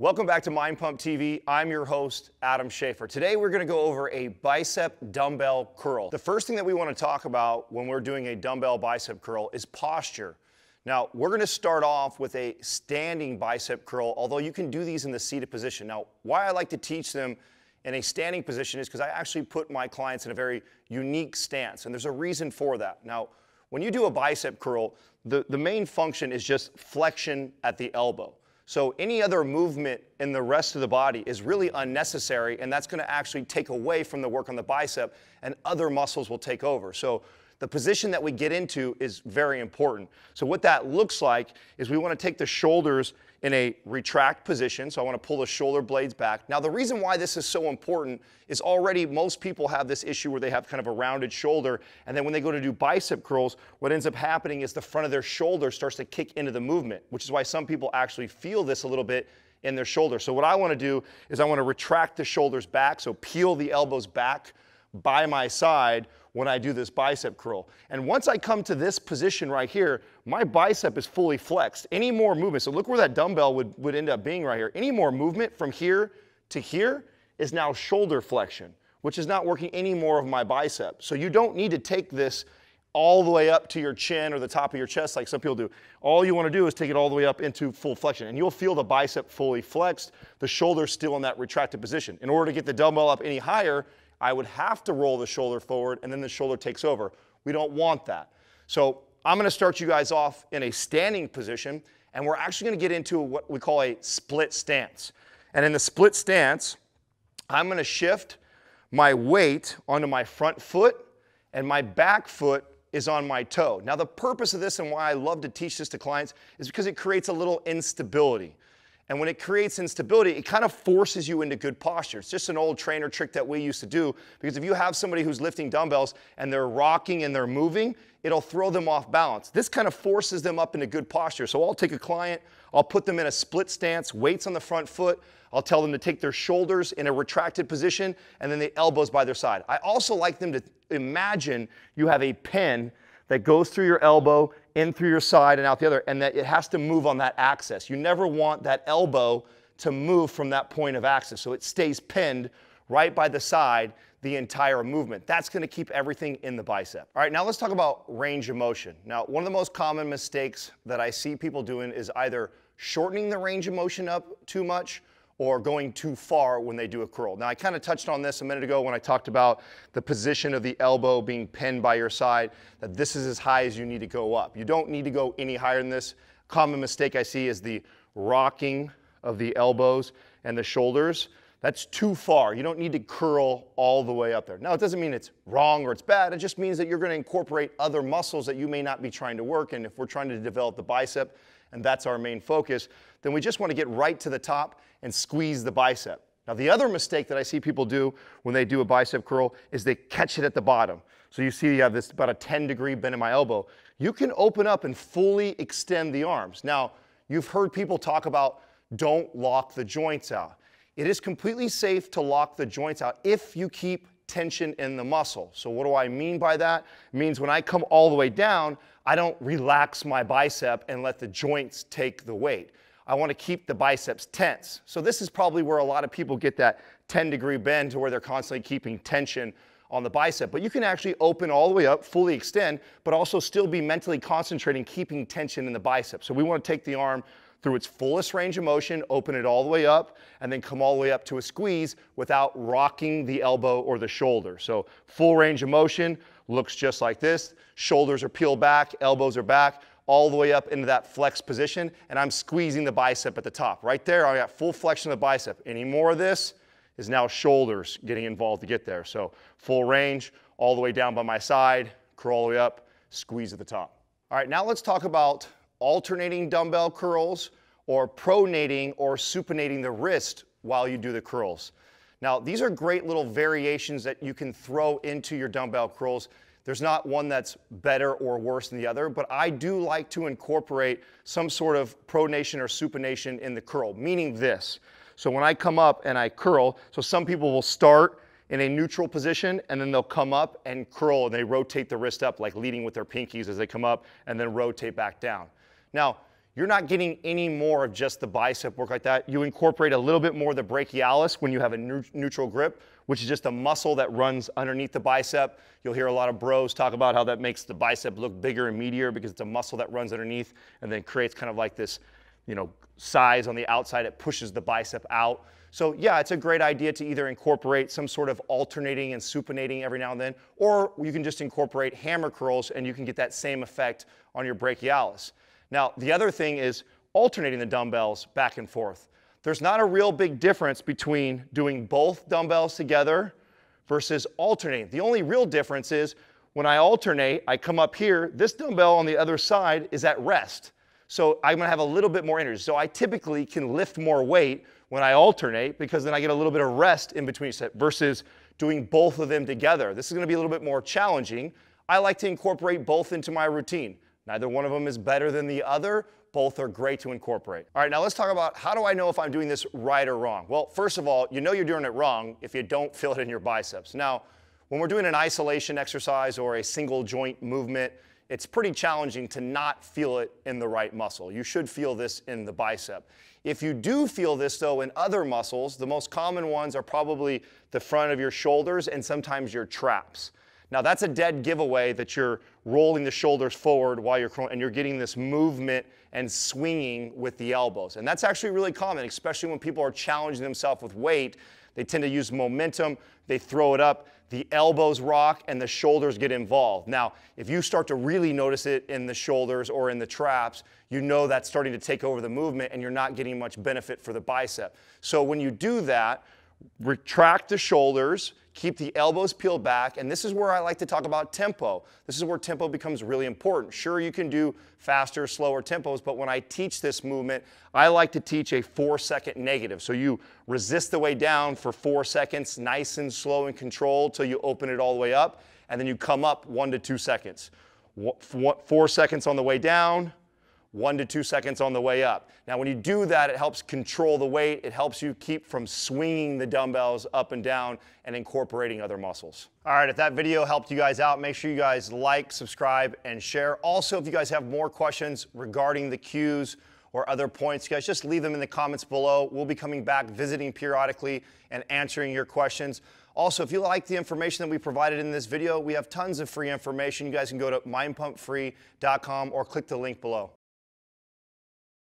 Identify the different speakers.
Speaker 1: Welcome back to Mind Pump TV. I'm your host, Adam Schafer. Today we're going to go over a bicep dumbbell curl. The first thing that we want to talk about when we're doing a dumbbell bicep curl is posture. Now, we're going to start off with a standing bicep curl, although you can do these in the seated position. Now, why I like to teach them in a standing position is because I actually put my clients in a very unique stance, and there's a reason for that. Now, when you do a bicep curl, the, the main function is just flexion at the elbow. So any other movement in the rest of the body is really unnecessary, and that's going to actually take away from the work on the bicep, and other muscles will take over. So the position that we get into is very important. So what that looks like is we want to take the shoulders in a retract position. So I want to pull the shoulder blades back. Now the reason why this is so important is already most people have this issue where they have kind of a rounded shoulder. And then when they go to do bicep curls, what ends up happening is the front of their shoulder starts to kick into the movement, which is why some people actually feel this a little bit in their shoulder. So what I want to do is I want to retract the shoulders back. So peel the elbows back by my side when I do this bicep curl. And once I come to this position right here, my bicep is fully flexed. Any more movement, so look where that dumbbell would, would end up being right here. Any more movement from here to here is now shoulder flexion, which is not working any more of my bicep. So you don't need to take this all the way up to your chin or the top of your chest like some people do. All you want to do is take it all the way up into full flexion and you'll feel the bicep fully flexed, the shoulder still in that retracted position. In order to get the dumbbell up any higher, I would have to roll the shoulder forward and then the shoulder takes over. We don't want that. So I'm gonna start you guys off in a standing position and we're actually gonna get into what we call a split stance. And in the split stance, I'm gonna shift my weight onto my front foot and my back foot is on my toe. Now the purpose of this and why I love to teach this to clients is because it creates a little instability. And when it creates instability, it kind of forces you into good posture. It's just an old trainer trick that we used to do because if you have somebody who's lifting dumbbells and they're rocking and they're moving, it'll throw them off balance. This kind of forces them up into good posture. So I'll take a client, I'll put them in a split stance, weights on the front foot. I'll tell them to take their shoulders in a retracted position and then the elbows by their side. I also like them to imagine you have a pen that goes through your elbow, in through your side, and out the other, and that it has to move on that axis. You never want that elbow to move from that point of axis, so it stays pinned right by the side the entire movement. That's gonna keep everything in the bicep. All right, now let's talk about range of motion. Now, one of the most common mistakes that I see people doing is either shortening the range of motion up too much or going too far when they do a curl. Now I kind of touched on this a minute ago when I talked about the position of the elbow being pinned by your side, that this is as high as you need to go up. You don't need to go any higher than this. Common mistake I see is the rocking of the elbows and the shoulders. That's too far. You don't need to curl all the way up there. Now, it doesn't mean it's wrong or it's bad. It just means that you're going to incorporate other muscles that you may not be trying to work. And if we're trying to develop the bicep, and that's our main focus, then we just want to get right to the top and squeeze the bicep. Now, the other mistake that I see people do when they do a bicep curl is they catch it at the bottom. So you see you have this about a 10 degree bend in my elbow. You can open up and fully extend the arms. Now, you've heard people talk about don't lock the joints out. It is completely safe to lock the joints out if you keep tension in the muscle. So what do I mean by that? It means when I come all the way down, I don't relax my bicep and let the joints take the weight. I want to keep the biceps tense. So this is probably where a lot of people get that 10 degree bend to where they're constantly keeping tension on the bicep. But you can actually open all the way up, fully extend, but also still be mentally concentrating, keeping tension in the bicep. So we want to take the arm through its fullest range of motion, open it all the way up, and then come all the way up to a squeeze without rocking the elbow or the shoulder. So full range of motion looks just like this. Shoulders are peeled back, elbows are back all the way up into that flex position, and I'm squeezing the bicep at the top. Right there, I got full flexion of the bicep. Any more of this is now shoulders getting involved to get there. So full range, all the way down by my side, curl all the way up, squeeze at the top. All right, now let's talk about alternating dumbbell curls or pronating or supinating the wrist while you do the curls. Now, these are great little variations that you can throw into your dumbbell curls there's not one that's better or worse than the other, but I do like to incorporate some sort of pronation or supination in the curl, meaning this. So when I come up and I curl, so some people will start in a neutral position and then they'll come up and curl and they rotate the wrist up like leading with their pinkies as they come up and then rotate back down. Now, you're not getting any more of just the bicep work like that. You incorporate a little bit more of the brachialis when you have a neutral grip, which is just a muscle that runs underneath the bicep. You'll hear a lot of bros talk about how that makes the bicep look bigger and meatier because it's a muscle that runs underneath and then creates kind of like this, you know, size on the outside. It pushes the bicep out. So yeah, it's a great idea to either incorporate some sort of alternating and supinating every now and then, or you can just incorporate hammer curls and you can get that same effect on your brachialis. Now, the other thing is alternating the dumbbells back and forth. There's not a real big difference between doing both dumbbells together versus alternating. The only real difference is when I alternate, I come up here, this dumbbell on the other side is at rest. So I'm gonna have a little bit more energy. So I typically can lift more weight when I alternate because then I get a little bit of rest in between set versus doing both of them together. This is gonna be a little bit more challenging. I like to incorporate both into my routine. Neither one of them is better than the other. Both are great to incorporate. All right, now let's talk about how do I know if I'm doing this right or wrong? Well, first of all, you know you're doing it wrong if you don't feel it in your biceps. Now, when we're doing an isolation exercise or a single joint movement, it's pretty challenging to not feel it in the right muscle. You should feel this in the bicep. If you do feel this though in other muscles, the most common ones are probably the front of your shoulders and sometimes your traps. Now that's a dead giveaway that you're rolling the shoulders forward while you're and you're getting this movement and swinging with the elbows. And that's actually really common, especially when people are challenging themselves with weight. They tend to use momentum, they throw it up, the elbows rock, and the shoulders get involved. Now, if you start to really notice it in the shoulders or in the traps, you know that's starting to take over the movement and you're not getting much benefit for the bicep. So when you do that, retract the shoulders, keep the elbows peeled back, and this is where I like to talk about tempo. This is where tempo becomes really important. Sure, you can do faster, slower tempos, but when I teach this movement, I like to teach a four second negative. So you resist the way down for four seconds, nice and slow and controlled till you open it all the way up, and then you come up one to two seconds. Four seconds on the way down, one to two seconds on the way up. Now, when you do that, it helps control the weight. It helps you keep from swinging the dumbbells up and down and incorporating other muscles. All right, if that video helped you guys out, make sure you guys like, subscribe, and share. Also, if you guys have more questions regarding the cues or other points, guys just leave them in the comments below. We'll be coming back, visiting periodically, and answering your questions. Also, if you like the information that we provided in this video, we have tons of free information. You guys can go to mindpumpfree.com or click the link below.